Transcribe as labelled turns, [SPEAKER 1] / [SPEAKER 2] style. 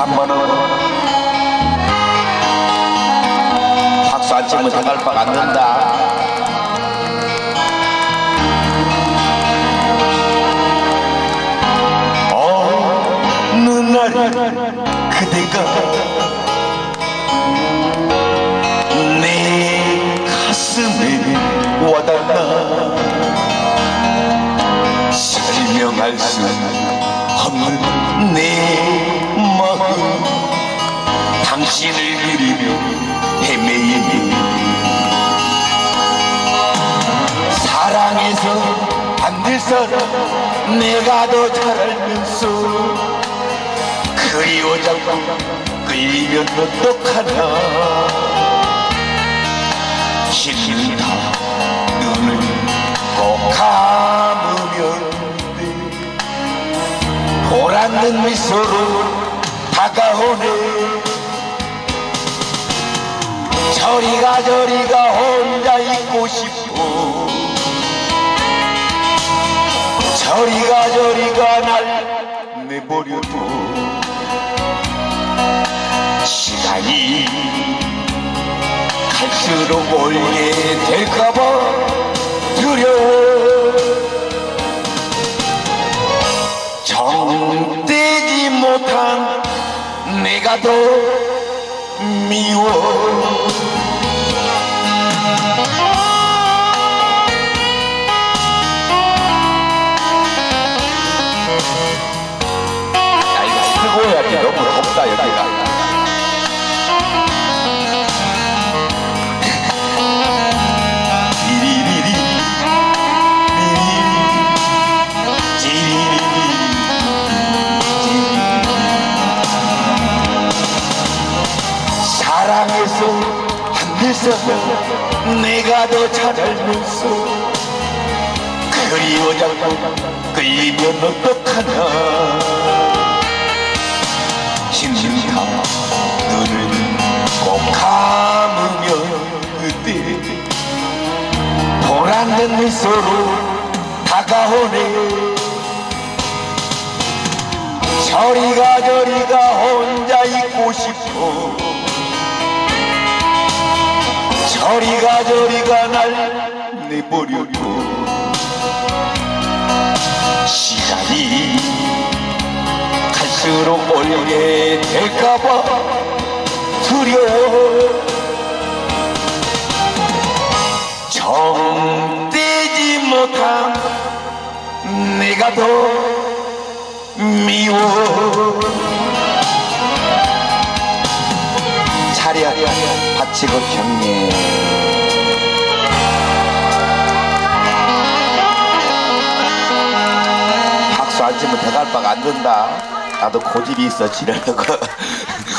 [SPEAKER 1] 한번은 박수 안 치면 당할 바 않는다 어느 날 그대가 내 가슴에 와닿나 설명할 수 당신을 그리며 헤매이니. 사랑해서 안될 사람 내가 더 잘 알면서 그리워 자꾸 끌리면 어떡하나. 싫다 눈을 꼭 감으면 돼. 보란는 미소로 다가오네 저리가 저리가 혼자 있고 싶어. 저리가 저리가 날 내버려둬. 시간이 갈수록 올게 될까봐 두려워. 정되지 못한 내가 더 미워 이거 뜨거워야지 너무 덥다. 여기가 사랑해서 안 돼서 내가 더잘 알면서 그리워 자꾸 끌리면 어떡하나 다가오네 저리가 저리가 혼자 있고 싶어. 저리가 저리가 날 내버려둬 시간이 갈수록 올게 될까봐 두려워. 정되지 못한 내가 더 미워. 차려 바치고 박수 안 치면 대갈 바가 안 된다. 나도 고집이 있어 지려고